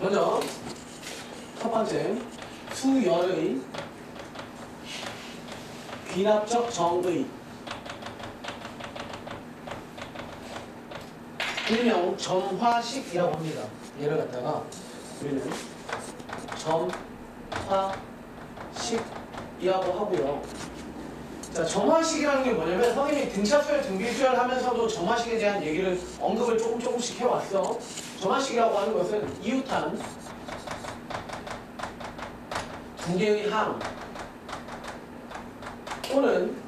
먼저 첫 번째 수열의 귀납적 정의 일명 점화식이라고 합니다. 얘를 갖다가 우리는 점화식이라고 하고요. 자, 점화식이라는 게 뭐냐면 선생님이 등차수열, 등비수열 하면서도 점화식에 대한 얘기를 언급을 조금 조금씩 해왔어. 점화식이라고 하는 것은 이웃한 두 개의 항 또는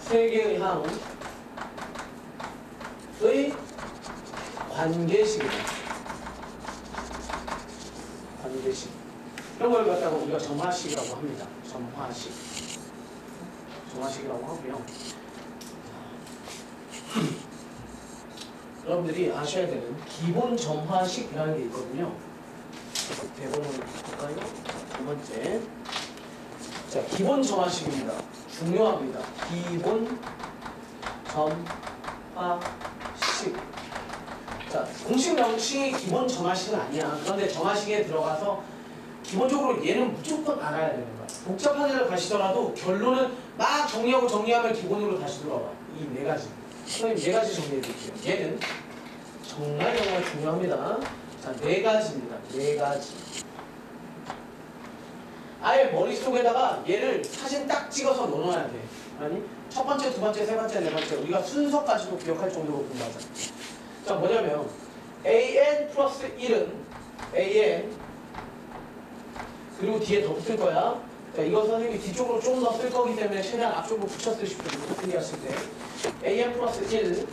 세 개의 항의 관계식이다. 관계식. 이런 걸 갖다가 우리가 점화식이라고 합니다. 점화식. 점화식이라고 하고요. 여러분들이 아셔야 되는 기본 점화식이라는 게 있거든요. 대본을 볼까요? 두 번째. 자, 기본 점화식입니다. 중요합니다. 기본 점화식. 자, 공식 명칭이 기본 정화식은 아니야. 그런데 정화식에 들어가서 기본적으로 얘는 무조건 알아야 되는 거야. 복잡한 애를 가시더라도 결론은 막 정리하고 정리하면 기본으로 다시 돌아와. 이 네 가지. 선생님 네 가지 정리해 드릴게요. 얘는 정말 정말 중요합니다. 자, 네 가지입니다. 네 가지. 아예 머릿속에다가 얘를 사진 딱 찍어서 넣어놔야 돼. 아니? 첫 번째, 두 번째, 세 번째, 네 번째. 우리가 순서까지도 기억할 정도로 공부하자. 자 뭐냐면 an 플러스 1은 an 그리고 뒤에 더 붙을 거야 자 이거 선생님이 뒤쪽으로 좀 더 쓸 거기 때문에 최대한 앞쪽으로 붙여 쓰십시오 이렇게 하실 때 an 플러스 1은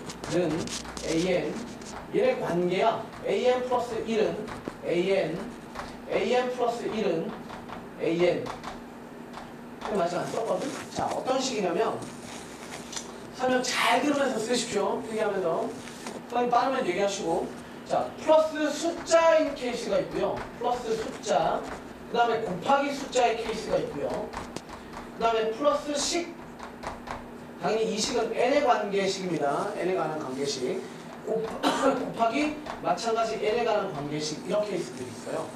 an 얘네 관계야. An 플러스 1은 an an 플러스 1은 an 그럼 아직 안 썼거든? 자 어떤 식이냐면 설명 잘 들으면서 쓰십시오. 필기하면서. 빨리 빠르면 얘기하시고. 자 플러스 숫자인 케이스가 있고요. 플러스 숫자 그 다음에 곱하기 숫자의 케이스가 있고요. 그 다음에 플러스 식. 당연히 이 식은 n에 관계식입니다. n에 관한 관계식. 곱, 곱하기 마찬가지 n에 관한 관계식. 이런 케이스들이 있어요.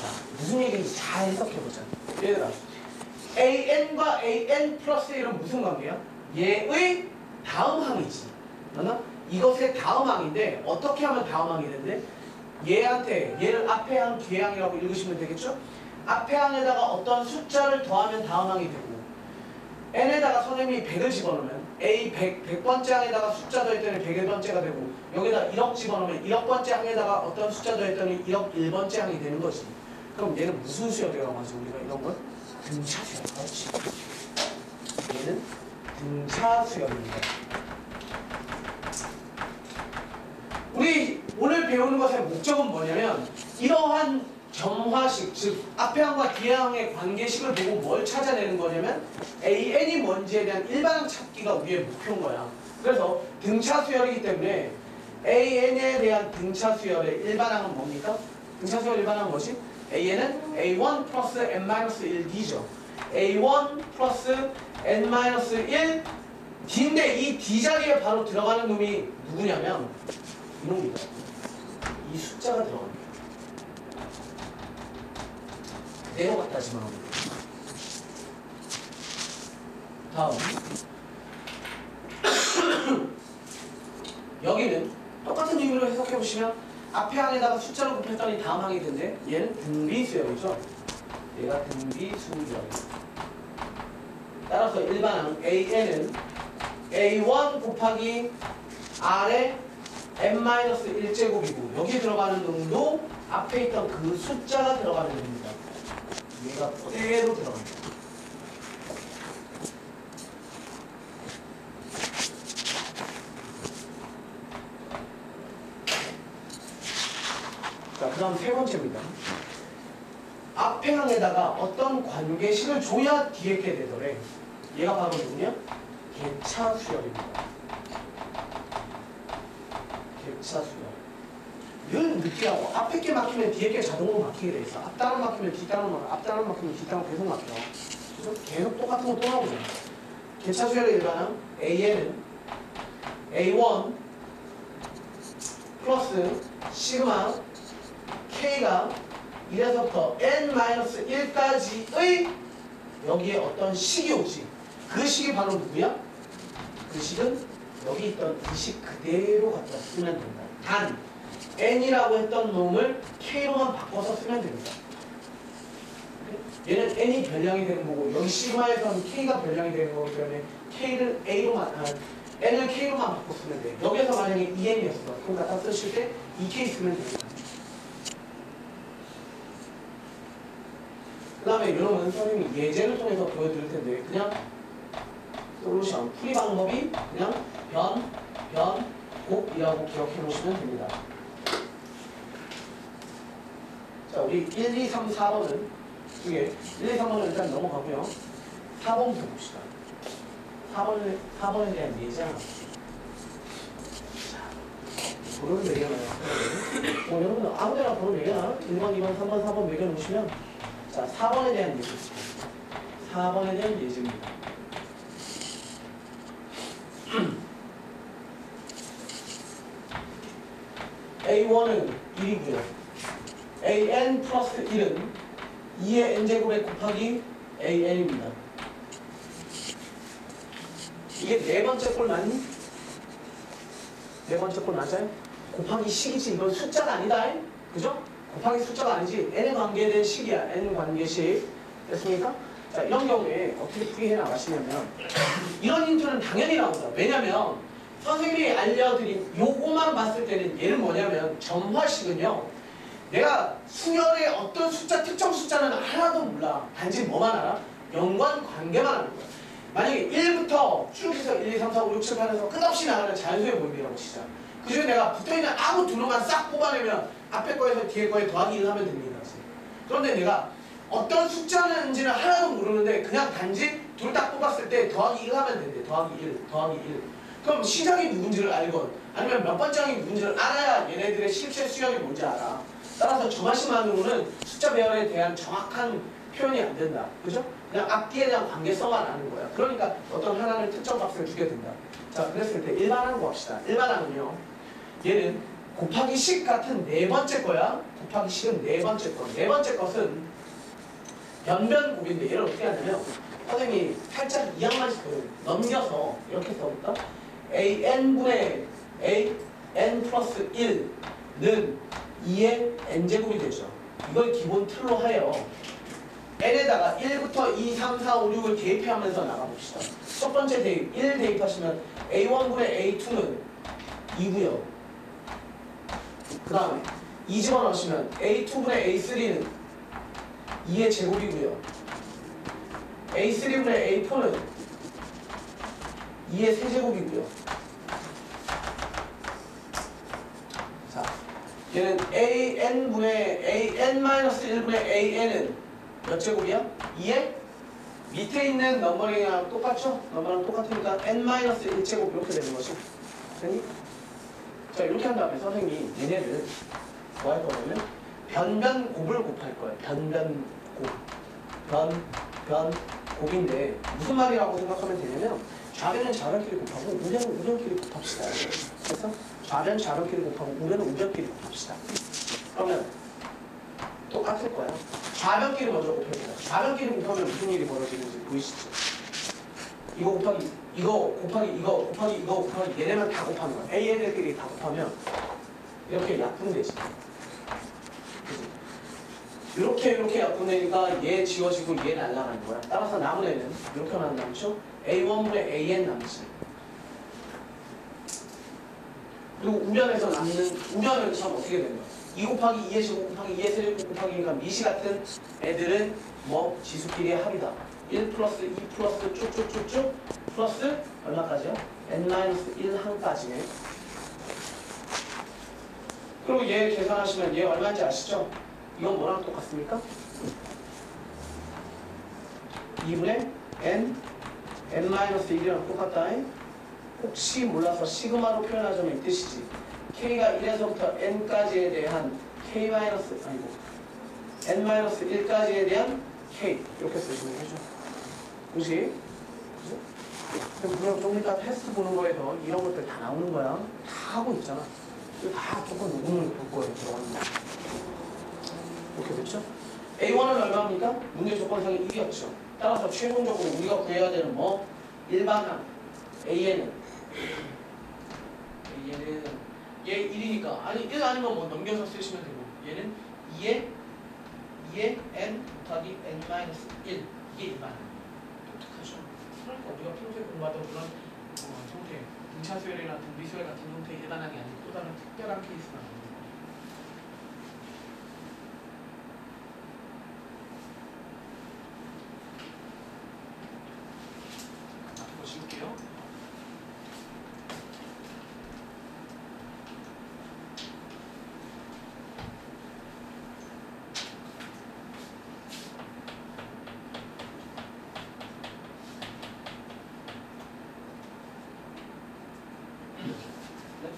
자 무슨 얘기인지 잘 해석해보자. 얘들아 an과 an 플러스 1은 무슨 관계야? 얘의 다음 항이지. 맞나? 이것의 다음 항인데 어떻게 하면 다음 항이 된대? 얘한테 얘를 앞에 항, 뒤에 항이라고 읽으시면 되겠죠? 앞에 항에다가 어떤 숫자를 더하면 다음 항이 되고 n에다가 선생님이 100을 집어넣으면 a 100, 100번째 항에다가 숫자 더했더니 101번째가 되고 여기다 1억 집어넣으면 1억 번째 항에다가 어떤 숫자 더했더니 1억 1번째 항이 되는 거지 그럼 얘는 무슨 수열이라고 하죠 우리가 이런 걸? 등차 수열 그렇지 얘는 등차 수열입니다 우리 오늘 배우는 것의 목적은 뭐냐면 이러한 점화식 즉 앞에 항과 뒤에 항의 관계식을 보고 뭘 찾아내는 거냐면 AN이 뭔지에 대한 일반항 찾기가 우리의 목표인 거야. 그래서 등차 수열이기 때문에 AN에 대한 등차 수열의 일반항은 뭡니까? 등차 수열 일반항은 뭐지? AN은 A1 플러스 N-1D죠. A1 플러스 N-1 D인데 이 D 자리에 바로 들어가는 놈이 누구냐면 이놈이다. 이 숫자가 들어갑니다. 그대로 갖다 돼요. 다음. 여기는 똑같은 의미로 해석해 보시면 앞에 항에다가 숫자를 곱했더니 다음 항이 된대. 얘는 등비수열이죠. 얘가 등비수열. 따라서 일반 항 AN은 A1 곱하기 R의 n-1제곱이고 여기 들어가는 놈도 앞에 있던 그 숫자가 들어가는 놈입니다. 얘가 그대로 들어갑니다. 자, 그 다음 세 번째입니다. 앞에 항에다가 어떤 관계식을 줘야 뒤에 게 되더래. 얘가 바로 누구냐? 개차 수열입니다. 개차 수열. 늘 느끼하고 앞에 게 막히면 뒤에 게 자동으로 막히게 돼 있어. 앞 단원 막히면 뒷 단원 막, 앞 단원 막히면 뒷 단원 계속 막혀. 그래서 계속 똑같은 거 또 나오잖아. 개차 수열의 일반항 AN은 A1 플러스 시그마 k가 1에서부터 n-1까지의 여기에 어떤 식이 오지. 그 식이 바로 누구야? 그 식은 여기 있던 이식 그대로 갖다 쓰면 된다. 단 n이라고 했던 놈을 k로만 바꿔서 쓰면 됩니다. 얘는 n이 변량이 되는 거고 여기 시그마에서는 k가 변량이 되는 거기 때문에 k를 a로만 아, n을 k로만 바꿔 쓰면 돼. 여기서 만약에 2n이었어. 그럼 갖다 쓰실 때 2k 쓰면 됩니다. 그 다음에 이런 선생님이 예제를 통해서 보여드릴 텐데 그냥 솔루션 풀이 방법이 그냥 변, 변, 곱이라고 기억해 놓으시면 됩니다. 자, 우리 1, 2, 3, 4번은 중에 1, 2, 3번은 일단 넘어가고요. 4번부터 봅시다. 4번에, 4번에 대한 예제 하나. 자, 도를 매겨놔요. 뭐 여러분 아무데나 도를 매겨놔. 1번, 2번, 3번, 4번 매겨놓으시면 자, 4번에 대한 예제. 4번에 대한 예제입니다. A1은 1이고요. AN 플러스 1은 2의 n제곱에 곱하기 AN입니다. 이게 네 번째 꼴 맞니? 네 번째 꼴 맞아요? 곱하기 식이지 이건 숫자가 아니다. 그죠? 곱하기 숫자가 아니지 관계에 대한 식이야. n 관계식. 됐습니까? 자 이런 경우에 어떻게 풀이해 나가시냐면 이런 힌트는 당연히 나온다. 왜냐면 선생님이 알려드린 요거만 봤을 때는 얘는 뭐냐면 점화식은요. 내가 수열의 어떤 숫자 특정 숫자는 하나도 몰라. 단지 뭐만 알아? 연관 관계만 아는 거야. 만약에 1부터 쭉 해서 1, 2, 3, 4, 5, 6, 7, 8에서 끝없이 나가는 자연수의 모임이라고 치자. 그 중에 내가 붙어있는 아무 두 놈만 싹 뽑아내면 앞에 거에서 뒤에 거에 더하기 1 하면 됩니다. 그런데 내가 어떤 숫자는지는 하나도 모르는데 그냥 단지 둘 딱 뽑았을 때 더하기 1 하면 된대. 더하기 1, 더하기 1. 그럼 시작이 누군지를 알건 아니면 몇 번째이 누군지를 알아야 얘네들의 실제 수열이 뭔지 알아. 따라서 저만씩만으로는 숫자 배열에 대한 정확한 표현이 안 된다. 그죠? 그냥 앞뒤에 대한 관계성만 아는 거야. 그러니까 어떤 하나를 특정 값을 주게 된다. 자, 그랬을 때 일반항 봅시다. 일반항은요. 얘는 곱하기 식 같은 네 번째 거야. 곱하기 식은 네 번째 거. 네 번째 것은 변변 곱인데 얘를 어떻게 하냐면 선생님이 살짝 이 항만씩 더 넘겨서 이렇게 써볼까? An분의 a n 플러스 1는 2의 n제곱이 되죠. 이걸 기본 틀로 하여 n에다가 1부터 2, 3, 4, 5, 6을 대입하면서 나가봅시다. 첫 번째 대입 1 대입하시면 a1분의 a2는 2고요. 그 다음에 2 집어 넣으시면 a2분의 a3는 2의 제곱이고요. a3분의 a4는 2의 세제곱이고요. 자, 얘는 an분의 an-1분의 an은 몇 제곱이야? 2의 밑에 있는 넘버링이랑 똑같죠? 넘버랑 똑같으니까 n-1제곱 이렇게 되는 것이 됐니? 자 이렇게 한 다음에 선생님이 얘네를 뭐 할 거냐면 변변 곱을 곱할 거예요 변변 곱 변, 변, 곱인데 무슨 말이라고 생각하면 되냐면 좌변은 좌변끼리 곱하고 우변은 우변끼리 곱합시다 그래서 좌변 좌변끼리 곱하고 우변은 우변끼리 곱합시다 그러면 똑같을 거야 좌변끼리 먼저 곱해보자. 좌변끼리 곱하면 무슨 일이 벌어지는지 보이시죠? 이거 곱하기 이거 곱하기 이거 곱하기 이거 곱하기 얘네만 다 곱하는 거야. A 애들끼리 다 곱하면 이렇게 약분되지. 이렇게 이렇게 약분되니까 얘 지워지고 얘 날아가는 거야. 따라서 남은 애는 이렇게만 남죠? A1분의 AN 남지. 그리고 우변에서 남는 우변은 참 어떻게 되는 거야? 2 곱하기 2의 제곱 곱하기 2의 세제곱 곱하기 그러니까 미시 같은 애들은 뭐 지수끼리의 합이다. 1 플러스 2 플러스 쭉쭉쭉쭉 플러스 얼마까지요? n-1 항까지네. 그리고 얘 계산하시면 얘 얼마인지 아시죠? 이건 뭐랑 똑같습니까? 2분의 n n-1이랑 똑같다. 혹시 몰라서 시그마로 표현하자면 이 뜻이지. k가 1에서부터 n까지에 대한 k 마이너스 아니고 n 마이너스 1까지에 대한 k 이렇게 쓰시면 되죠. 그지? 그럼 그럼 좀 이따 테스트 보는 거에서 이런 것들 다 나오는 거야. 다 하고 있잖아. 다 조금 녹음을 볼 거예요. 들어가는 거. 이렇게 됐죠? A1은 얼마입니까? 문제 조건상의 1이었죠. 따라서 최종적으로 우리가 구해야 되는 뭐 일반항 AN은 얘는 얘 1이니까 아니 1 아니면 뭐 넘겨서 쓰시면 되고 얘는 2에 2에 n 곱하기 n-1 이게 일반항 독특하죠? 그러니까 우리가 평소에 공부하던 그런 어, 형태 등차수열이나 등비수열 같은 형태의 일반항이 아니고 또 다른 특별한 케이스가 나옵니다. 앞으로 지울게요. 네.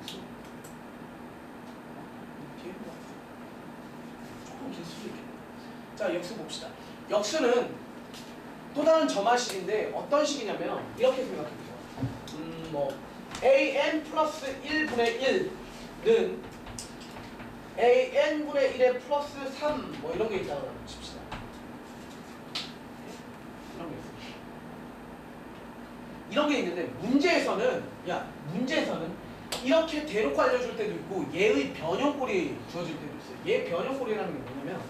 역수. 뒤에 뭐 길 수도 있겠네. 자, 역수 봅시다. 역수는 또 다른 점화식인데 어떤 식이냐면 이렇게 생각해 보세요. 음, 뭐 an 플러스 1분의 1는 an분의 1의 플러스 3 뭐 이런 게 있다고 칩시다. 이런 게 있어요. 이런 게 있는데 문제에서는 야 문제에서는 이렇게 대놓고 알려줄 때도 있고 얘의 변형꼴이 주어질 때도 있어요. 얘 변형꼴이라는 게 뭐냐면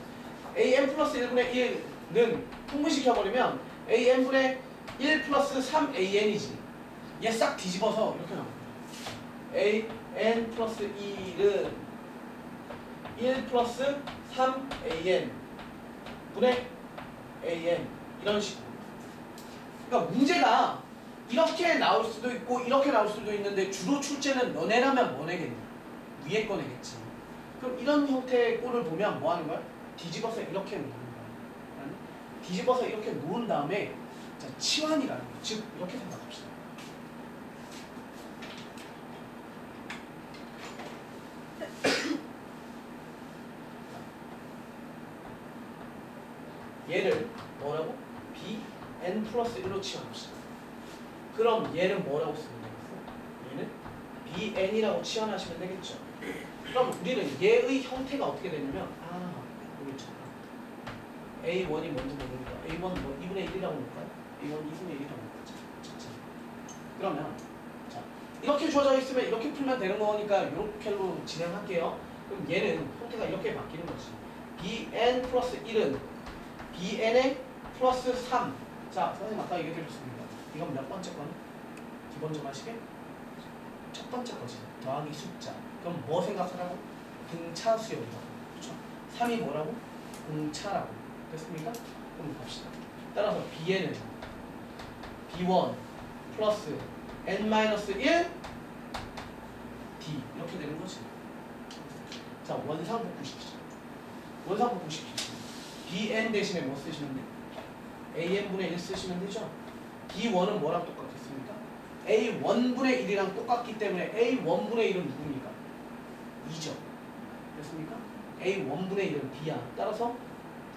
an 플러스 1분의 1는 통분시켜버리면 an분의 1 플러스 3an이지 얘 싹 뒤집어서 이렇게 나옵니다. an 플러스 1은 1 플러스 3an 분의 an 이런 식으로 그러니까 문제가 이렇게 나올 수도 있고 이렇게 나올 수도 있는데 주로 출제는 너네라면 뭐 내겠냐 위에 거 내겠지 그럼 이런 형태의 꼴을 보면 뭐 하는 거야? 뒤집어서 이렇게 놓는 거야? 뒤집어서 이렇게 놓은 다음에 자, 치환이라는 거, 즉 이렇게 생각합시다 얘를 뭐라고? bn 플러스 1로 치환합시다 그럼 얘는 뭐라고 쓰면 되겠어? 얘는 bn이라고 치환하시면 되겠죠. 그럼 우리는 얘의 형태가 어떻게 되냐면 아 있잖아. a1이 뭔지 모르니까 a1 뭐 2분의 1이라고 놓을까요? a1 2분의 1이라고 놓을까요? 자, 그러면 자 이렇게 주어져 있으면 이렇게 풀면 되는 거니까 이렇게로 진행할게요. 그럼 얘는 형태가 이렇게 바뀌는 거지. bn 플러스 1은 bn의 플러스 3. 자 선생님 아까 얘기해 드렸습니다. 이건 몇 번째 거니? 기본적 하시게? 첫 번째 거지. 더하기 숫자. 그럼 뭐 생각하라고? 등차 수열이라고. 그렇죠? 3이 뭐라고? 공차라고. 됐습니까? 그럼 봅시다. 따라서 bn은 b1 플러스 n-1 d 이렇게 되는 거지. 자 원상복구 시키죠. 원상복구 시키죠. bn 대신에 뭐 쓰시면 돼? an분의 1 쓰시면 되죠. B1은 뭐랑 똑같겠습니까? A1분의 1이랑 똑같기 때문에 A1분의 1은 누굽니까? 2죠. 됐습니까? A1분의 1은 B야. 따라서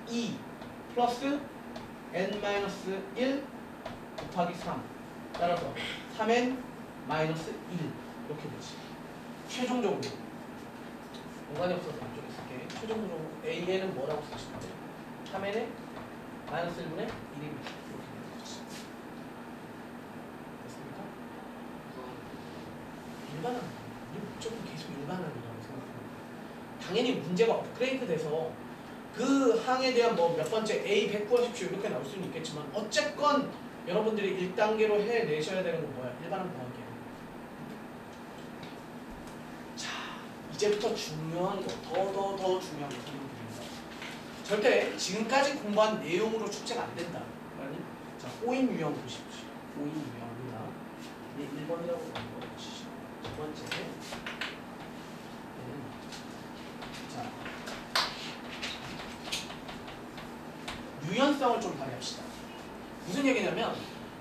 2 플러스 N-1 곱하기 3 따라서 3N 마이너스 1 이렇게 되지. 최종적으로 공간이 없어서 안쪽에 쓸게. 최종적으로 AN은 뭐라고 쓰시면 돼요? 3N의 마이너스 1분의 1입니다. 이렇게 되는 거지. 됐습니까? 우리 목적은 계속 일반항이라고 생각합니다. 당연히 문제가 업그레이드 돼서 그 항에 대한 뭐 몇 번째 A 100 구하십시오 이렇게 나올 수는 있겠지만 어쨌건 여러분들이 1단계로 해내셔야 되는 건 뭐야? 일반항 구하기야. 자 이제부터 중요한 거 더 더 더 중요한 거 설명드립니다. 절대 지금까지 공부한 내용으로 축제가 안 된다. 자, 꼬인 유형 보십시오. 꼬인 유형입니다. 이 1번이라고 하는 거 보시죠. 두 번째. 음. 자. 유연성을 좀 발휘합시다. 무슨 얘기냐면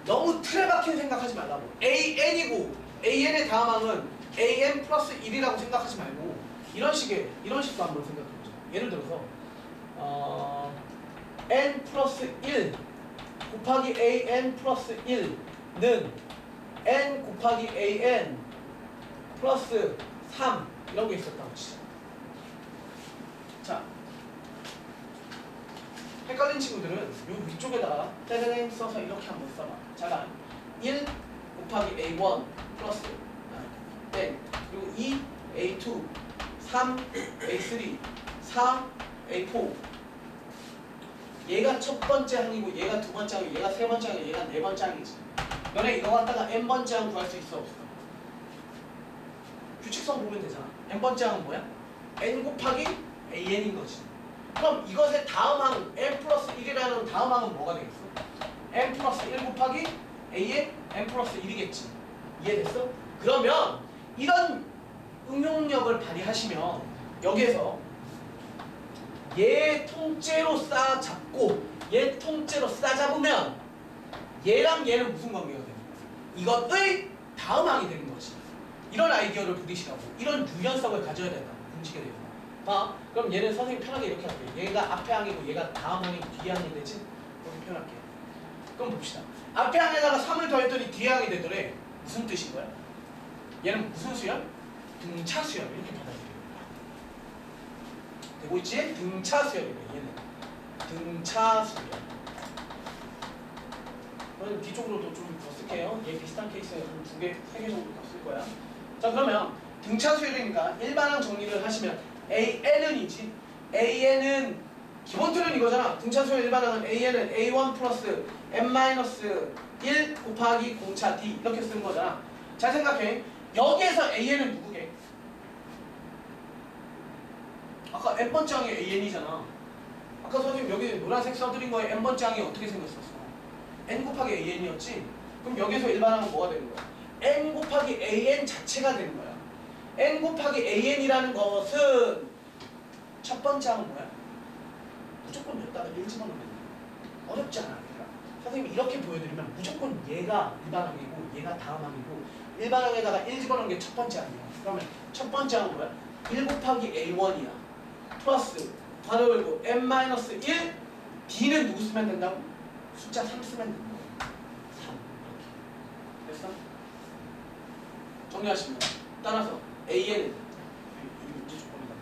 너무 틀에 박힌 생각하지 말라고. AN이고 AN의 다음 항은 AN 플러스 1이라고 생각하지 말고 이런 식의 이런 식도 한번 생각해 보죠. 예를 들어서 어, n 플러스 1 곱하기 an 플러스 1는 n 곱하기 an 플러스 3 이런 게 있었다고 치자. 자, 헷갈린 친구들은 요 위쪽에다가 떼레랭 써서 이렇게 한번 써봐. 자가 1 곱하기 A1 플러스 아, 땡 그리고 2 A2 3 A3 4 A4 얘가 첫 번째 항이고 얘가 두 번째 항이고 얘가 세 번째 항이고 얘가 네 번째 항이지 너네 이거 갖다가 n 번째 항 구할 수 있어 없어? 규칙성 보면 되잖아 n 번째 항은 뭐야? n 곱하기 an인 거지 그럼 이것의 다음 항 n 플러스 1이라는 다음 항은 뭐가 되겠어? n 플러스 1 곱하기 a의 n 플러스 1이겠지 이해됐어? 그러면 이런 응용력을 발휘하시면 여기에서 얘 통째로 싸 잡고 얘 통째로 싸 잡으면 얘랑 얘는 무슨 관계가 되는 거야? 이것의 다음 항이 되는 거지. 이런 아이디어를 부리시라고. 이런 유연성을 가져야 된다. 공식에 대해서. 봐. 그럼 얘는 선생님 편하게 이렇게 할게. 얘가 앞에 항이고 얘가 다음 항이고 뒤에 항이 되지? 그렇게 표현할게. 그럼 봅시다. 앞에 항에다가 3을 더했더니 뒤에 항이 되더래. 무슨 뜻인 거야? 얘는 무슨 수열? 등차 수열. 이렇게 받아들여. 되고 있지? 등차 수열이래 얘는 등차 수열 뒤쪽으로도 좀 더 쓸게요 얘 비슷한 케이스 한두 개, 세 개 정도 더 쓸 거야 자 그러면 등차 수열이니까 일반항 정리를 하시면 AN은 이지 AN은 기본 틀은 이거잖아 등차 수열 일반항은 AN은 A1 플러스 N-1 곱하기 공차 D 이렇게 쓰는 거잖아 잘 생각해 여기에서 AN은 누구게? 아까 n번째 항이 an이잖아. 아까 선생님 여기 노란색 써드린 거에 n번째 항이 어떻게 생겼었어? n 곱하기 an이었지? 그럼 여기서 일반항은 뭐가 되는 거야? N 곱하기 an 자체가 되는 거야. n 곱하기 an이라는 것은 첫 번째 항은 뭐야? 무조건 여기다가 1 집어넣으면 돼. 어렵지 않아. 선생님이 이렇게 보여드리면 무조건 얘가 일반항이고 얘가 다음항이고 일반항에다가 1 집어넣은 게 첫 번째 항이야. 그러면 첫 번째 항은 뭐야? 1 곱하기 a1이야. 플러스 괄호 열고 n-1 d는 누구 쓰면 된다고? 숫자 3 쓰면 된다고 3 이렇게 됐어? 정리하시면 따라서 AN은 이 문제 조건이다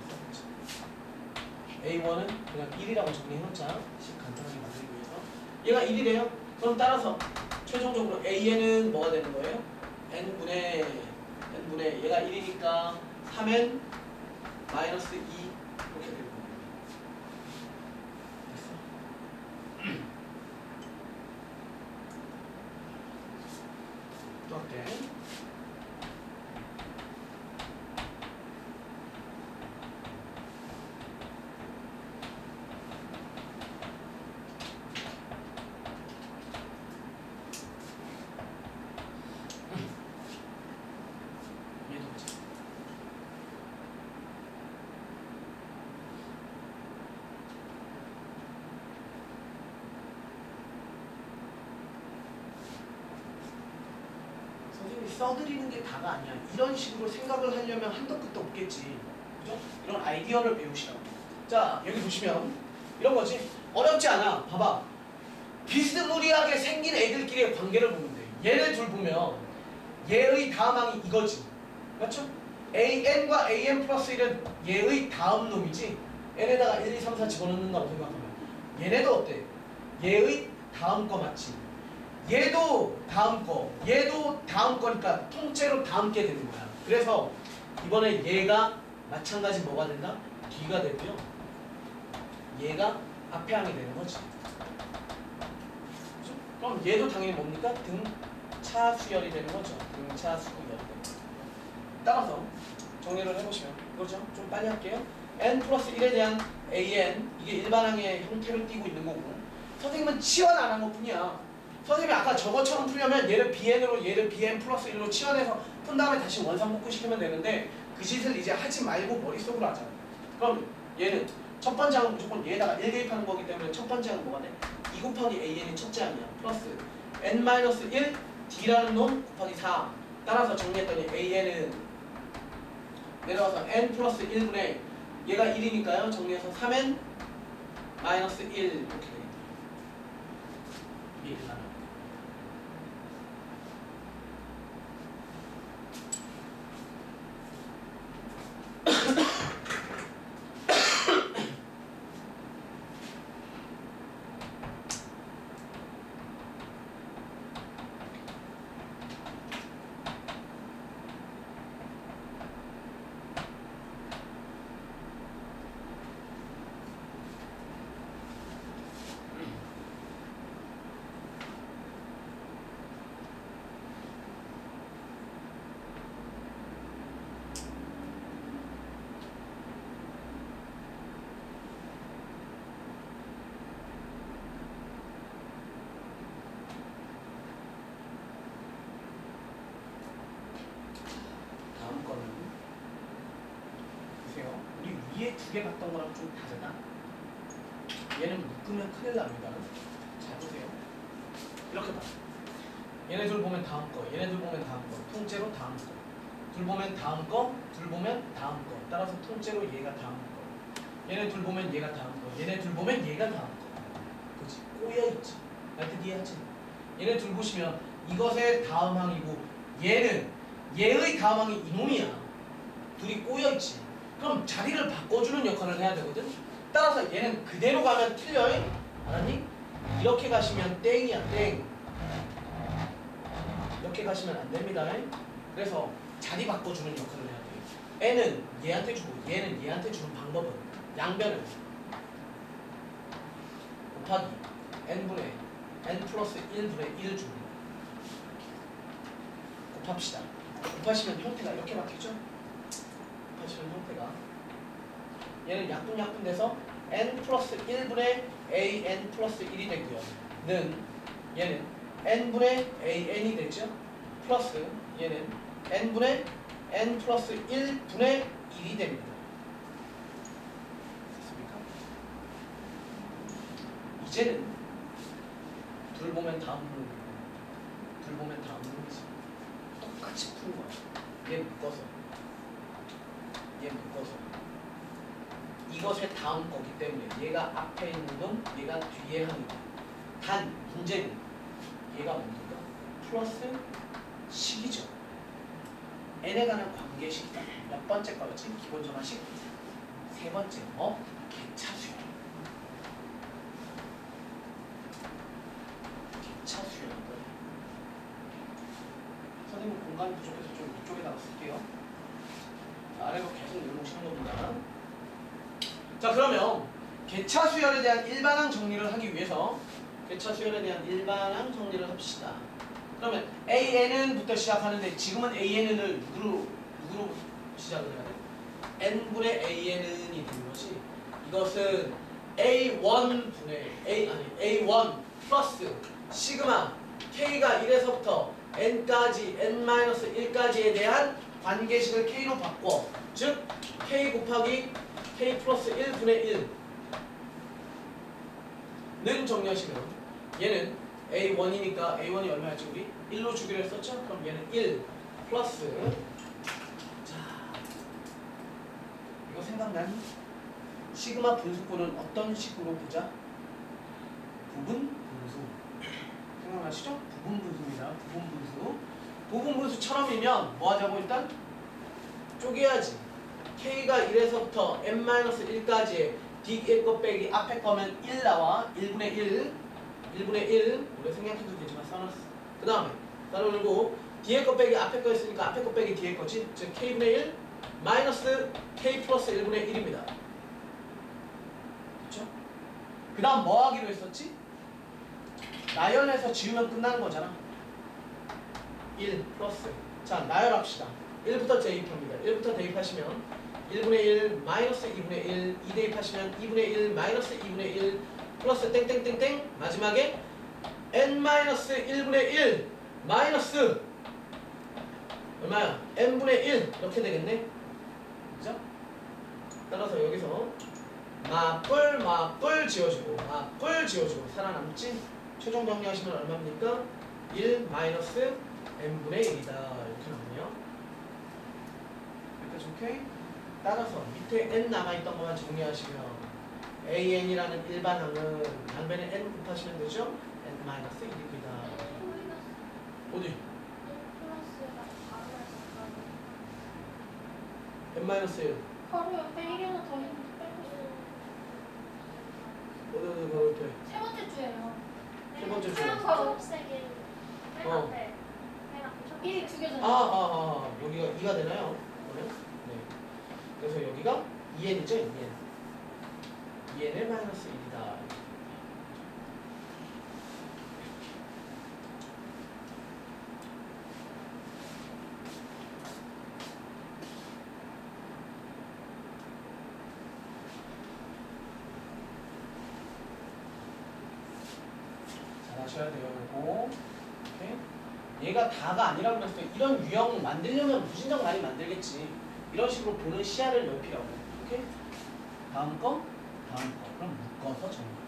A1은 그냥 1이라고 정리해놓자 식 간단하게 만들기 위해서 얘가 1이래요? 그럼 따라서 최종적으로 AN은 뭐가 되는 거예요? n분의 n분의 얘가 1이니까 3n 마이너스 2 이렇게 되는 거예요. 됐어? 또 어때? 얘도 보자. 선생님이 써드리는 게 다가 아니야. 이런 식으로 생각을 하려면 한도 끝도 없겠지. 그죠? 이런 아이디어를 배우시라고. 자, 여기 보시면 이런 거지. 어렵지 않아. 봐봐. 비스무리하게 생긴 애들끼리의 관계를 보면 돼. 얘를 둘 보면 얘의 다음 항이 이거지. 맞죠? AN과 AN 플러스 1은 얘의 다음 놈이지. n에다가 1, 2, 3, 4 집어넣는다고 생각하면 얘네도 어때? 얘의 다음 거 맞지? 얘도 다음 거, 얘도 다음 거니까 통째로 다음 게 되는 거야. 그래서 이번에 얘가 마찬가지 뭐가 된다? 뒤가 되고요. 얘가 앞에 항이 되는 거지. 그럼 얘도 당연히 뭡니까? 등차 수열이 되는 거죠. 등차 수열이 되는 거죠. 따라서 정리를 해보시면 그렇죠? 좀 빨리 할게요. n 플러스 1에 대한 an 이게 일반항의 형태를 띠고 있는 거고 선생님은 치환 안 한 것뿐이야. 선생님이 아까 저것처럼 풀려면 얘를 bn으로 얘를 bn 플러스 1로 치환해서 푼 다음에 다시 원상 복구시키면 되는데 그 짓을 이제 하지 말고 머릿속으로 하잖아요. 그럼 얘는 첫 번째 항은 무조건 얘에다가 1 개입하는 거기 때문에 첫 번째 항은 뭐가 돼? 2 곱하기 an이 첫째 항이야. 플러스 n-1 d라는 놈 곱하기 4 따라서 정리했더니 an은 내려와서 n 플러스 1분의 얘가 1이니까요. 정리해서 3n 마이너스 1 이렇게 되겠다. 1 기계 봤던 거랑 좀 다르다. 얘는 묶으면 큰일 납니다. 잘 보세요. 이렇게 봐. 얘네 둘 보면 다음 거, 얘네 둘 보면 다음 거, 통째로 다음 거. 둘 보면 다음 거, 둘 보면 다음 거. 따라서 통째로 얘가 다음 거. 얘네 둘 보면 얘가 다음 거. 얘네 둘 보면 얘가 다음 거. 그치? 꼬여 있지. 나 드디어 하지. 얘네 둘 보시면 이것의 다음 항이고 얘는 얘의 다음 항이 이놈이야. 둘이 꼬여 있지. 그럼 자리를 바꿔주는 역할을 해야 되거든. 따라서 얘는 그대로 가면 틀려. 알았니? 이렇게 가시면 땡이야 땡. 이렇게 가시면 안 됩니다. 그래서 자리 바꿔주는 역할을 해야 돼요. N은 얘한테 주고 얘는 얘한테 주는 방법은 양변을 곱하기 N분의 N 플러스 1분의 1 줍니다. 곱합시다. 곱하시면 형태가 이렇게 바뀌죠? 곱하시면 형태가 얘는 약분약분 돼서 N 플러스 1분의 AN 플러스 1이 되고요. 는 얘는 N분의 AN이 되죠? 플러스 얘는 N분의 N 플러스 1분의 1이 됩니다. 됐습니까? 이제는 둘 보면 다음 룰, 둘 보면 다음 룰이지. 똑같이 푸는 거야. 얘 묶어서, 얘 묶어서. 이것의 다음 거기 때문에 얘가 앞에 있는 놈, 얘가 뒤에 하는 거. 단 문제는 얘가 뭡니까? 플러스 식이죠. n에 관한 관계식이다. 몇 번째 거였지? 기본 전화식. 세 번째 뭐? 개차수열. 개차수열 이거. 선생님 공간 부족해서 좀 이쪽에다가 쓸게요. 아래로 계속 눌러오시는 겁니다. 자 그러면 개차 수열에 대한 일반항 정리를 하기 위해서 개차 수열에 대한 일반항 정리를 합시다. 그러면 AN은부터 시작하는데 지금은 AN을 누구로 누구로 시작을 해야 돼? N분의 AN이 되는 거지. 이것은 A1 분의 A 아니 A1 플러스 시그마 K가 1에서부터 N까지 N-1까지에 대한 관계식을 K로 바꿔 즉 K 곱하기 K 플러스 1분의 1는 정리하시면 얘는 A1이니까 A1이 얼마였지 우리? 1로 주기로 했었죠? 그럼 얘는 1 플러스 자 이거 생각나니? 시그마 분수꼴은 어떤 식으로 보자? 부분 분수 생각나시죠? 부분 분수입니다 부분 분수 부분 분수처럼이면 뭐 하자고 일단? 쪼개야지 K가 1에서부터 n-1까지 뒤에 거 빼기 앞에 거면 1 나와. 1분의 1 1분의 1 우리 생략해도 되지만 써놨어. 그 다음에 따라올고 뒤에 거 빼기 앞에 거 있으니까 앞에 거 빼기 뒤에 거지? 즉 K분의 1 마이너스 K 플러스 1분의 1입니다. 그쵸? 그 다음 뭐 하기로 했었지? 나열해서 지우면 끝나는 거잖아. 1 플러스. 자 나열합시다. 1부터 대입합니다. 1부터 대입하시면 1분의 1 마이너스 2분의 1 2 대입하시면 2분의 1 마이너스 2분의 1 플러스 땡땡땡땡 마지막에 n 마이너스 1분의 1 마이너스 얼마야? n분의 1 이렇게 되겠네 그죠? 따라서 여기서 마뿔 마뿔 지워주고 마뿔 지워주고 살아남지 최종 정리하시면 얼마입니까? 1 마이너스 n분의 1이다 이렇게 나오네요 여기까지 오케이? 따라서 밑에 n 남아있던 것만 정리하시면 an이라는 일반 항은 양변에 n 곱하시면 되죠? n 마이너스 1입니다 어디? n 마이너스 1 바로 옆에 1이나 더 있는 빼고 어디 어디 바로 옆에 세 번째 주예요. 세 번째 주. 초록색이 맨 어. 앞에 맨 앞에 초록 1 두개잖아요. 아, 아, 아, 여기가 2가 되나요? 그래서 여기가 2n이죠, 2n. 2n의 마이너스 1이다. 잘 하셔야 돼요. 오케이? 얘가 다가 아니라 그랬어요. 이런 유형 만들려면 무진장 많이 만들겠지. 이런 식으로 보는 시야를 넓히라고. 오케이? 다음 거, 다음 거. 그럼 묶어서 정리.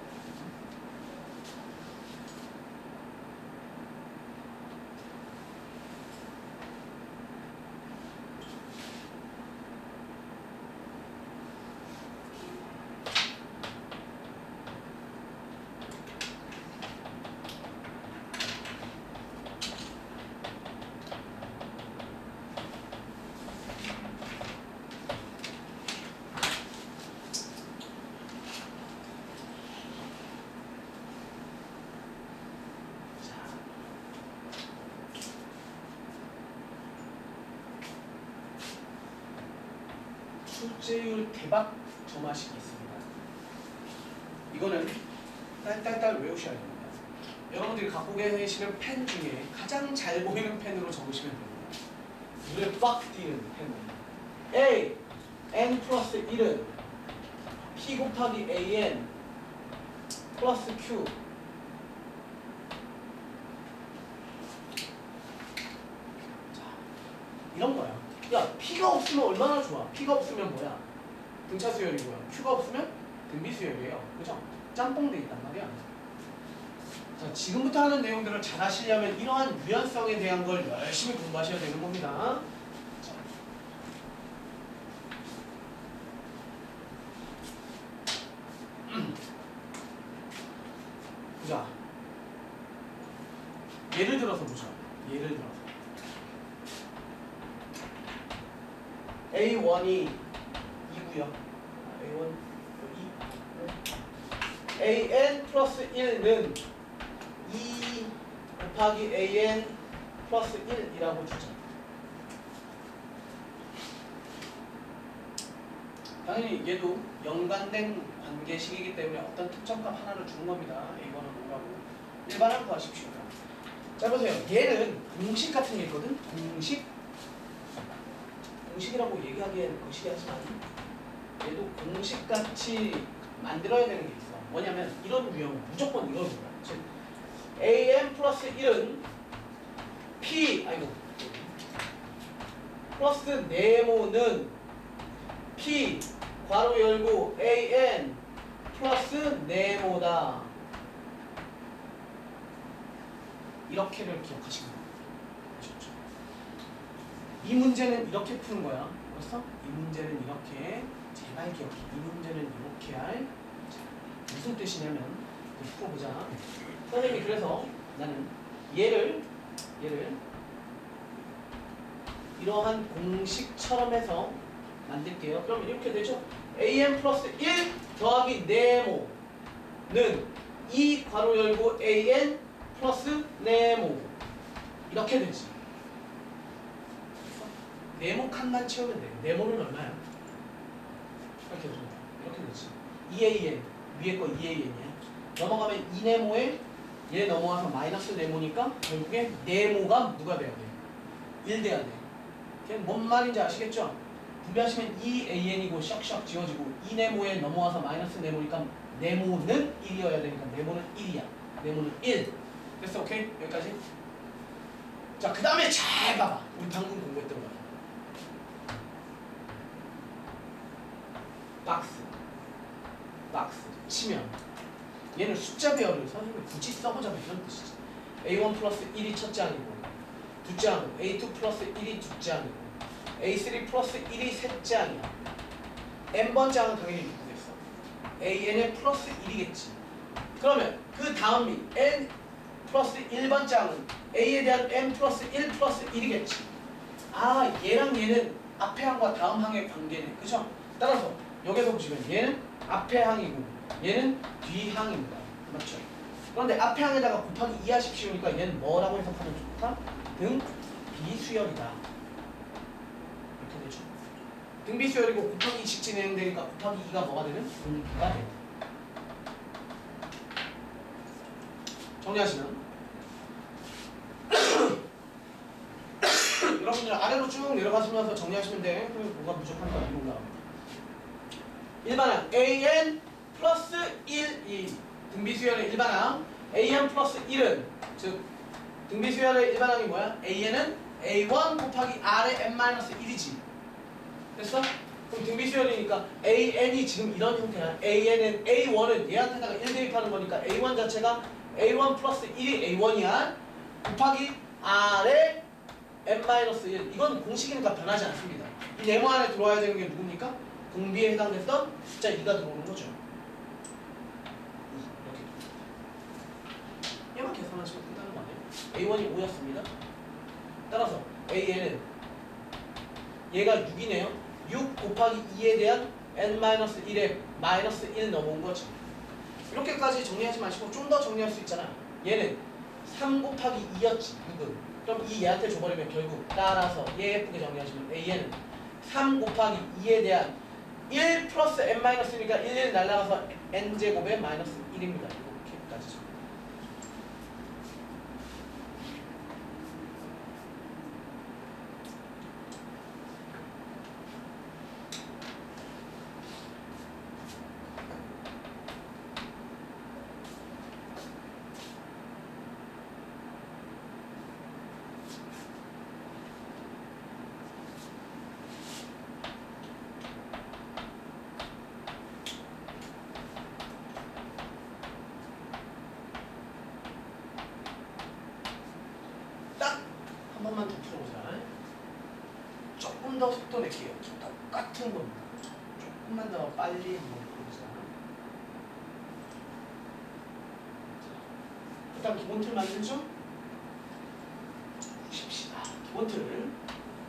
출제율 대박 점화식이 있습니다. 이거는 딸딸딸 외우셔야 됩니다. 여러분들이 갖고 계시는 펜 중에 가장 잘 보이는 펜으로 적으시면 됩니다. 눈에 빡 띄는 펜으로. A n 플러스 1은 p 곱하기 an 플러스 q 자, 이런 거 야. 야, P가 없으면 얼마나 좋아? P가 없으면 뭐야? 등차 수열이고요. Q가 없으면 등비 수열이에요. 그죠? 짬뽕 돼 있단 말이야. 자, 지금부터 하는 내용들을 잘 하시려면 이러한 유연성에 대한 걸 열심히 공부하셔야 되는 겁니다. 자. 보자. 예를 들어서 보자. 예를 들어서. A1이 2고요. A1 2. AN 플러스 1는 2 곱하기 AN 플러스 1이라고 주자. 당연히 얘도 연관된 관계식이기 때문에 어떤 특정값 하나를 주는 겁니다. A1은 5라고. 일반을 구하십시오. 자 보세요. 얘는 공식 같은 게 있거든. 공식 공식이라고 얘기하기엔 거시기 하지만 얘도 공식같이 만들어야 되는 게 있어. 뭐냐면 이런 유형 무조건 이런 거야. 즉 am 플러스 1은 p 아이고 플러스 네모는 괄호 열고 an 플러스 네모다. 이렇게를 기억하시면. 아셨죠? 이 문제는 이렇게 푸는 거야. 알았어? 이 문제는 이렇게 제발 기억해. 이 문제는 이렇게 할. 자, 무슨 뜻이냐면 풀어보자. 선생님이 그래서 나는 얘를 얘를 이러한 공식처럼 해서 만들게요. 그럼 이렇게 되죠? am 플러스 1 더하기 네모는 2 괄호 열고 an 플러스 네모 이렇게 되지. 네모 칸만 채우면 돼. 네모는 얼마야? 이렇게 되죠. 이렇게 되지. 2an 위에 거 2an이야. 넘어가면 2네모에 얘 넘어가서 마이너스 네모니까 결국에 네모가 누가 돼야 돼? 1 돼야 돼. 그게 뭔 말인지 아시겠죠? 분배하시면 2an이고 샥샥 지워지고 2네모에 넘어와서 마이너스 네모니까 네모는 1이어야 되니까 네모는 1이야. 네모는 1. 됐어 오케이? 여기까지? 자 그 다음에 잘 봐봐. 우리 방금 공부했던 거. 박스 박스 치면 얘는 숫자 배열을 선생님이 굳이 써보자면 이런 뜻이지 A1 플러스 1이 첫째 항이고 둘째 항 A2 플러스 1이 둘째 항이고 A3 플러스 1이 셋째 항이야 N번째 항은 당연히 누구겠어 AN의 플러스 1이겠지 그러면 그 다음이 N 플러스 1번째 항은 A에 대한 N 플러스 1 플러스 1이겠지 아 얘랑 얘는 앞에 항과 다음 항의 관계네 그죠? 따라서 여기서 보시면 얘는 앞에 항이고 얘는 뒤 항입니다. 맞죠? 그런데 앞에 항에다가 곱하기 2 하십시오니까 얘는 뭐라고 해석하면 좋다? 등 비수열이다. 이렇게 되죠. 등 비수열이고 곱하기 2씩 진행되니까 곱하기 2가 뭐가 되는? 등비가 돼. 정리하시면 여러분들 아래로 쭉 내려가시면서 정리하시면 돼. 그럼 뭐가 부족한가 이거 올라갑니다. 일반항 AN 플러스 1, 2 등비수열의 일반항 AN 플러스 1은 즉 등비수열의 일반항이 뭐야? AN은 A1 곱하기 R의 N-1이지 됐어? 그럼 등비 수열이니까 AN이 지금 이런 형태야. AN은 A1은 얘한테다가 1 대입하는 거니까 A1 자체가 A1 플러스 1이 A1이야. 곱하기 R의 n-1 이건 공식이니까 변하지 않습니다. 이 네모 안에 들어와야 되는 게 누굽니까? 공비에 해당됐던 숫자 2가 들어오는 거죠. 이렇게. 얘만 계산하시면 끝나는 거 아니에요? A1이 5였습니다. 따라서 AN은 얘가 6이네요. 6 곱하기 2에 대한 n-1에 마이너스 1 넘어온 거죠. 이렇게까지 정리하지 마시고 좀 더 정리할 수 있잖아요. 얘는 3 곱하기 2였지 6은. 그럼 이 얘한테 줘버리면 결국 따라서 얘 예쁘게 정리하시면 AN은 3 곱하기 2에 대한 1 플러스 n-1이니까 1, 1 날라가서 n제곱에 마이너스 1입니다. 이렇게까지 정리. 딱 한 번만 더 풀어보자. 속도 낼게요. 똑같은 겁니다. 조금만 더 빨리 한번 풀어보자. 일단 기본 틀 만들죠? 보십시다. 기본 틀을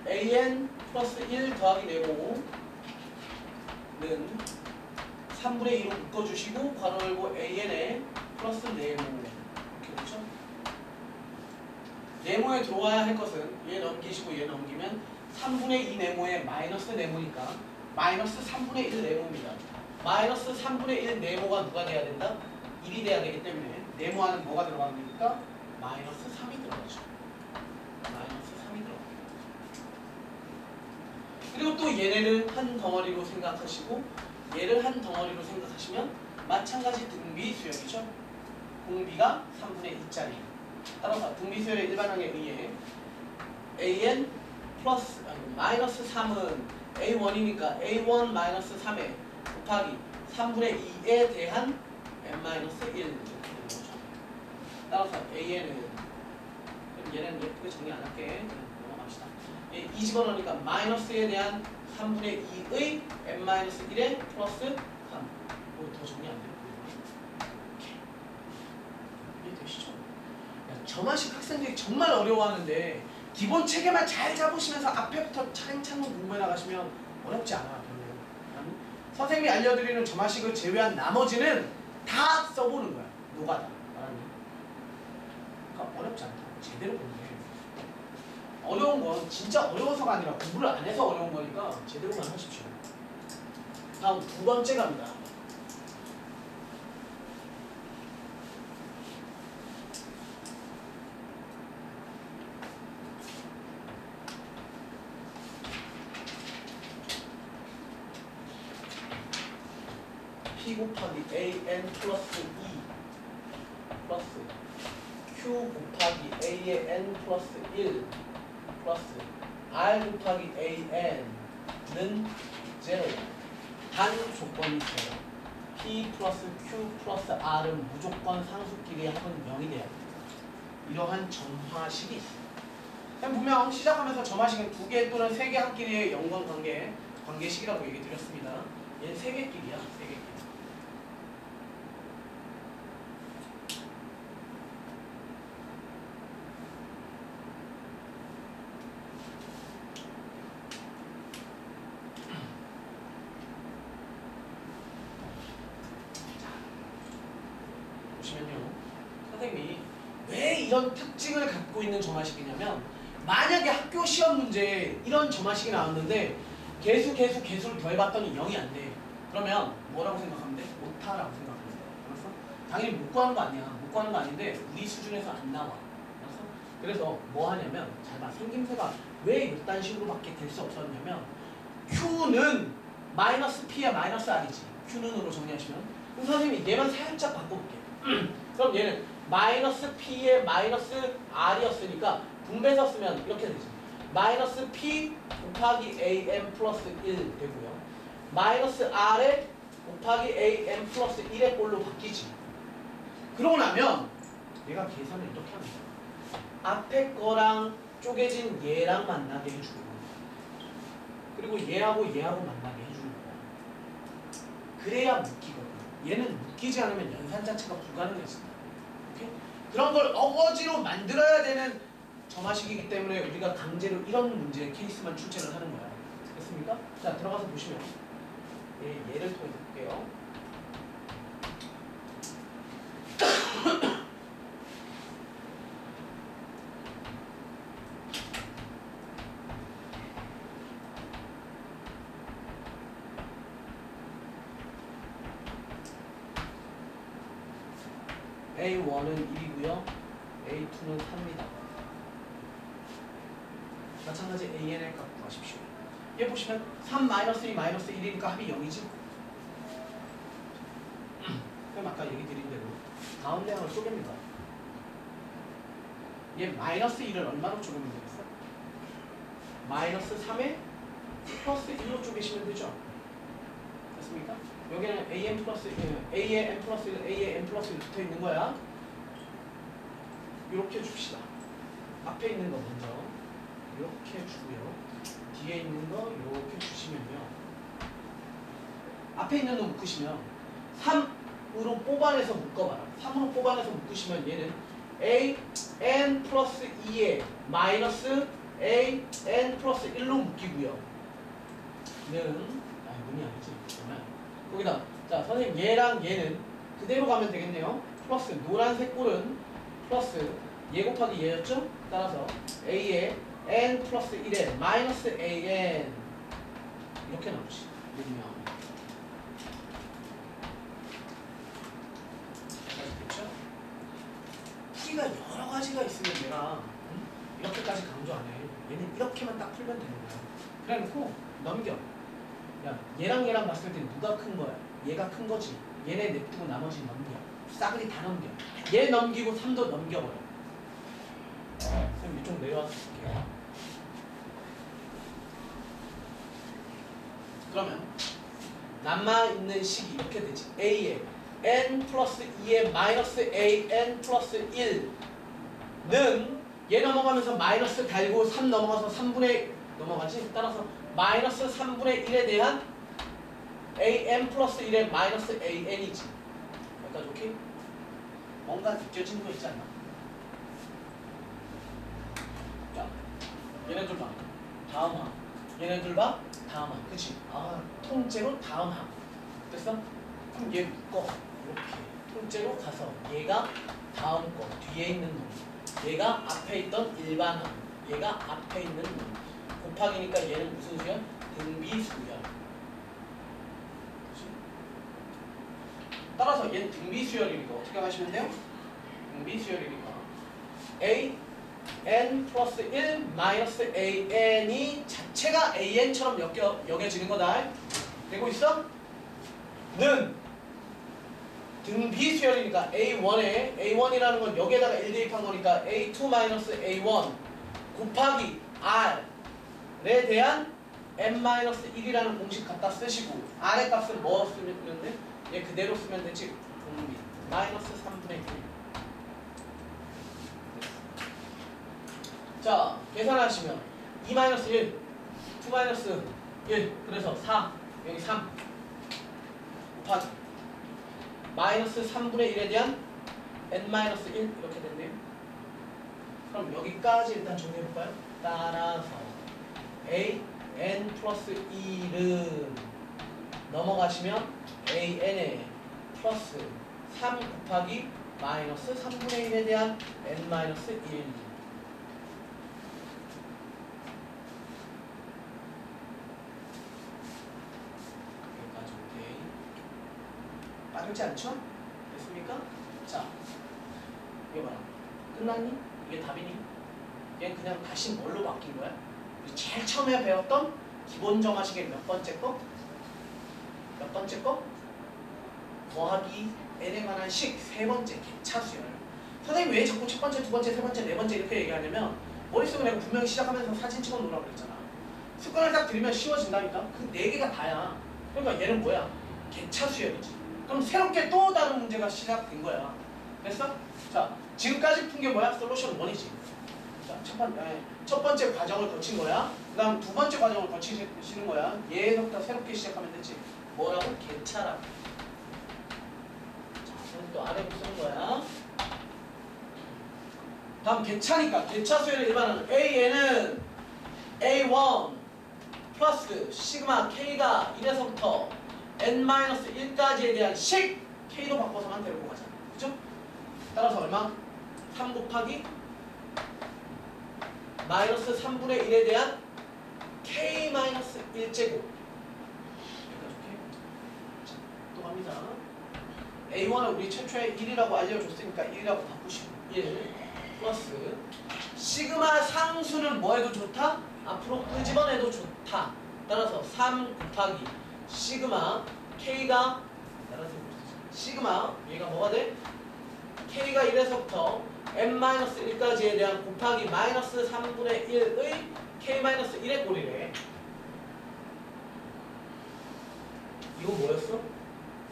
an 플러스 1 더하기 네모는 3분의 2로 묶어주시고 괄호 열고 an에 플러스 네모 이렇게 그렇죠? 네모에 들어와야 할 것은 얘 넘기시고 얘 넘기면 3분의 2 네모에 마이너스 네모니까 마이너스 3분의 1 네모입니다. 마이너스 3분의 1 네모가 누가 돼야 된다? 1이 돼야 되기 때문에 네모 안은 뭐가 들어가는 겁니까? 마이너스 3이 들어가죠. 마이너스 3이 들어가요. 그리고 또 얘네를 한 덩어리로 생각하시고 얘를 한 덩어리로 생각하시면 마찬가지 등비 수열이죠. 공비가 3분의 2짜리. 따라서 등비 수열의 일반항에 의해 an 플러스 아니 마이너스 3은 a1이니까 a1 마이너스 3에 곱하기 3분의 2에 대한 n 마이너스 1 이렇게 되는 거죠. 따라서 an은 그럼 얘는 예쁘게 정리 안 할게. 넘어갑시다. 예, 이 집어넣으니까 마이너스에 대한 3분의 2의 n 마이너스 1에 플러스 3. 이거 더 정리 안 돼요? 이렇게. 이해 되시죠? 야, 저만식 학생들이 정말 어려워하는데 기본 체계만 잘 잡으시면서 앞에부터 차근차근 공부해 나가시면 어렵지 않아요. 별로. 아니, 선생님이 알려드리는 저만식을 제외한 나머지는 다 써보는 거야. 노가다. 그러니까 어렵지 않다. 제대로 공부해. 어려운 건 진짜 어려워서가 아니라 공부를 안 해서 어려운 거니까 제대로만 하십시오. 다음 두 번째 갑니다. P 곱하기 AN 플러스 2 플러스 Q 곱하기 A의 N 플러스 1 플러스 R 곱하기 AN는 0 단 조건이 있어요. P 플러스 Q 플러스 R은 무조건 상수끼리 합은 0이 돼야 돼요. 이러한 점화식이 있어요. 분명 시작하면서 점화식은 두 개 또는 세개 합끼리의 연관관계 관계식이라고 얘기 드렸습니다. 얘는 세 개끼리야, 세 개끼리. 보시면요. 선생님이 왜 이런 특징을 갖고 있는 점화식이냐면 만약에 학교 시험 문제에 이런 점화식이 나왔는데 개수 개수 개수를 더해봤더니 0이 안 돼. 그러면 뭐라고 생각하면 돼? 못하라고 생각하면 돼. 알았어? 당연히 못 구하는 거 아니야. 못 구하는 거 아닌데 우리 수준에서 안 나와. 알았어? 그래서 뭐 하냐면 잘 봐. 생김새가 왜 이딴 식으로밖에 될 수 없었냐면 Q는 마이너스 P야 마이너스 R이지. Q는으로 정리하시면. 그럼 선생님이 얘만 살짝 바꿔볼게. 그럼 얘는 마이너스 P에 마이너스 R이었으니까 분배해서 쓰면 이렇게 되지. 마이너스 P 곱하기 AM 플러스 1 되고요. 마이너스 R에 곱하기 AM 플러스 1의 꼴로 바뀌지. 그러고 나면 얘가 계산을 이렇게 합니다. 앞에 거랑 쪼개진 얘랑 만나게 해주고 그리고 얘하고 얘하고 만나게 해주는 거야. 그래야 묶이거든. 얘는 묶이지 않으면 연산 자체가 불가능해진다. 그런 걸 어거지로 만들어야 되는 점화식이기 때문에 우리가 강제로 이런 문제 케이스만 출제를 하는 거야. 됐습니까? 자 들어가서 보시면 예, 얘를 통해서 볼게요. A1은 1이고요. A2는 3입니다. 마찬가지 AN의 값 구하십시오. 얘 보시면 3 마이너스 2 마이너스 1이니까 합이 0이지. 그럼 아까 얘기 드린 대로 가운데 항을 쪼갭니다. 얘 마이너스 1을 얼마로 쪼개면 되겠어? 마이너스 3에 플러스 1로 쪼개시면 되죠. 됐습니까? 여기는 AN 플러스 1, A에 N 플러스 1, A에 N 플러스 1 붙어 있는 거야. 이렇게 줍시다. 앞에 있는 거 먼저 이렇게 주고요. 뒤에 있는 거 이렇게 주시면요. 앞에 있는 거 묶으시면 3으로 뽑아내서 묶어봐라. 3으로 뽑아내서 묶으시면 얘는 A n 플러스 2에 마이너스 A n 플러스 1로 묶이고요. 는 아, 문이 아니지. 그러면 거기다 자 선생님 얘랑 얘는 그대로 가면 되겠네요. 플러스 노란색 꼴은 플러스 얘 곱하기 얘였죠? 따라서 a에 n 플러스 1에 마이너스 an 이렇게 나오지. 그러면 됐죠? 풀이가 여러 가지가 있으면 내가 응? 이렇게까지 강조 안 해. 얘는 이렇게만 딱 풀면 되는 거야. 그래놓고 넘겨. 야, 얘랑 얘랑 봤을 때 누가 큰 거야? 얘가 큰 거지. 얘네 냅두고 나머지 넘겨. 싸그리 다 넘겨. 얘 넘기고 3도 넘겨버려. 그럼 이쪽 내려와서 볼게요. 그러면 남아 있는 식이 이렇게 되지. A에 n 플러스 2에 마이너스 a n 플러스 1는 얘 넘어가면서 마이너스 달고 3 넘어가서 3분의 넘어가지. 따라서 마이너스 3분의 1에 대한 an 플러스 1의 마이너스 an이지. 여기까지 오케이? 뭔가 느껴지는 거 있지 않나? 자, 얘네들 봐. 다음 항. 얘네들 봐. 다음 항. 그치? 아, 통째로 다음 항. 됐어? 그럼 얘 묶어. 이렇게. 통째로 가서 얘가 다음 거. 뒤에 있는 놈. 얘가 앞에 있던 일반 항. 얘가 앞에 있는 놈. 곱하기니까 얘는 무슨 수열? 등비수열. 그치? 따라서 얘는 등비수열이니까 어떻게 하시면 돼요? 등비수열이니까 A n 플러스 1 마이너스 an이 자체가 an처럼 여겨, 여겨지는 거다. 되고 있어? 는. 등비 수열이니까 a1에 a1이라는 건 여기에다가 1 대입한 거니까 a2 마이너스 a1 곱하기 r에 대한 n-1이라는 공식 갖다 쓰시고 r의 값은 뭐 쓰면 되는데? 얘 그대로 쓰면 되지? 공비. 마이너스 3분의 1 자 계산하시면 2 마이너스 1 2 마이너스 1 그래서 4 여기 3 곱하기 마이너스 3분의 1에 대한 n 마이너스 1 이렇게 됐네요. 그럼 여기까지 일단 정리해볼까요? 따라서 a n 플러스 1은 넘어가시면 a n에 플러스 3 곱하기 마이너스 3분의 1에 대한 n 마이너스 1 여기까지 오케이 빠르지 않죠? 됐습니까? 자 이거 봐라 끝났니? 이게 답이니? 얘는 그냥 다시 뭘로 바뀐 거야? 우리 제일 처음에 배웠던 기본 정화식의 몇 번째 거? 몇 번째 거? 더하기 n에 관한 식 세 번째 개차수열 선생님 왜 자꾸 첫 번째, 두 번째, 세 번째, 네 번째 이렇게 얘기하냐면 머릿속에 내가 분명히 시작하면서 사진 찍어 놓으라고 그랬잖아 습관을 딱 들이면 쉬워진다니까 그 네 개가 다야 그러니까 얘는 뭐야? 개차 수열이지. 그럼 새롭게 또 다른 문제가 시작된 거야. 됐어? 자, 지금까지 푼 게 뭐야? 솔루션 1이지. 자, 첫, 번, 에, 첫 번째 과정을 거친 거야. 그 다음 두 번째 과정을 거치시는 거야. 얘부터 새롭게 시작하면 되지. 뭐라고? 그럼 또 아래로 쓰는 거야. 다음 개차니까 개차 수열의 일반은 AN은 A1 플러스 시그마 K가 1에서부터 N-1까지에 대한 식 K로 바꿔서만 데리고 가자. 그죠? 따라서 얼마? 3 곱하기 마이너스 3분의 1에 대한 K 마이너스 1제곱 여기까지 오케이? 자, 또 갑니다. A1은 우리 최초에 1이라고 알려줬으니까 1이라고 바꾸시고 1 플러스 시그마 상수는 뭐 해도 좋다? 앞으로 끄집어내도 좋다. 따라서 3 곱하기 시그마 K가 시그마 얘가 뭐가 돼? K가 1에서부터 n-1까지에 대한 곱하기 마이너스 3분의 1의 K-1의 꼴이래. 이거 뭐였어?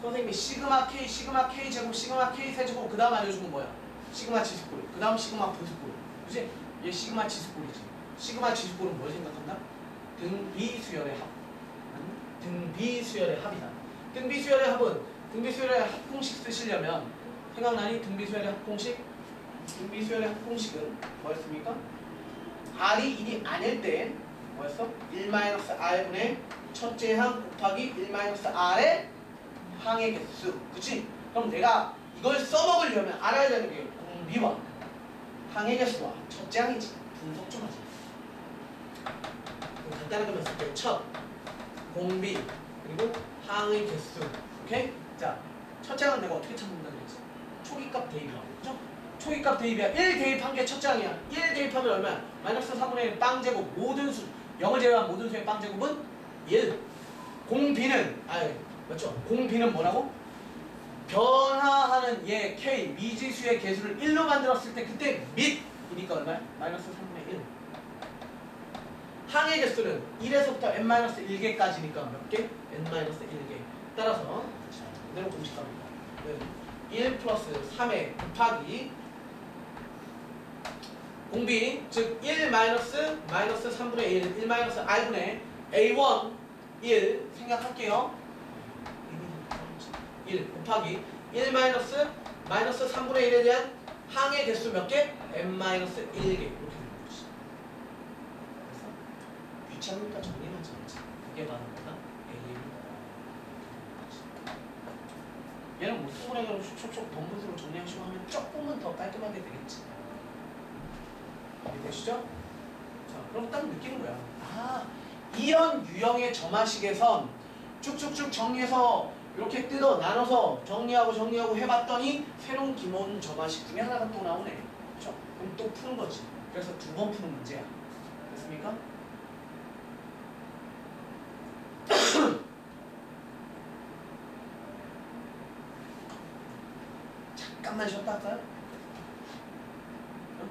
선생님이 시그마 K, 시그마 K 제곱, 시그마 K 세제곱 그 다음 알려준 건 뭐야? 시그마 지수꼴, 그 다음 시그마 분수꼴. 그지? 얘 시그마 지수꼴이지. 시그마 지수꼴은 뭘 생각한다? 등비수열의 합. 응? 등비 수열의 합이다. 등비 수열의 합은 등비 수열의 합 공식 쓰시려면 생각나니 등비 수열의 합 공식? 등비 수열의 합 공식은 뭐였습니까? R이 1이 아닐 때 뭐였어? 1-R분의 첫째 항 곱하기 1-R의 항의 개수. 그치? 그럼 내가 이걸 써먹으려면 알아야 되는 게 공비와 항의 개수와 첫째 항이지. 분석 좀 하자. 간단하게 말했을 때 첫, 공비, 그리고 항의 개수. 오케이? 자, 첫째 항은 내가 어떻게 찾는다 그랬지? 초기값 대입이라고. 그죠? 초기값 대입이야. 1 대입한 게 첫째 항이야. 1 대입하면 얼마야? 마이너스 3분의 1 빵제곱 모든 수 0을 제외한 모든 수의 빵제곱은 1. 공비는 아니 맞죠? 공비는 뭐라고? 변화하는 얘 K 미지수의 개수를 1로 만들었을 때 그때 밑이니까 얼마야? 마이너스 3분의 1. 항의 개수는 1에서부터 n-1개까지니까 몇 개? n-1개. 따라서 자, 이대로 공식합니다. 1 플러스 3의 곱하기 공비 즉 1 마이너스 마이너스 3분의 1 1 마이너스 r분의 a1 1 생각할게요 1 곱하기 1 마이너스 마이너스 3분의 1에 대한 항의 개수 몇 개? n 마이너스 1개 이렇게 되는 거지 그래서 귀찮으니까 정리만 잘하자 이게 바로 뭐다? A입니다 얘는 뭐 수분해가지고 촉촉 덤붓으로 정리하시고 하면 조금은 더 깔끔하게 되겠지 이해되시죠? 자, 그럼 딱 느끼는 거야. 아, 이런 유형의 점화식에선 쭉쭉쭉 정리해서 이렇게 뜯어 나눠서 정리하고 정리하고 해봤더니 새로운 기본 점화식 중에 하나가 또 나오네. 그렇죠? 그럼 또 푸는 거지. 그래서 두 번 푸는 문제야. 됐습니까? 잠깐만 쉬었다 할까요? 응?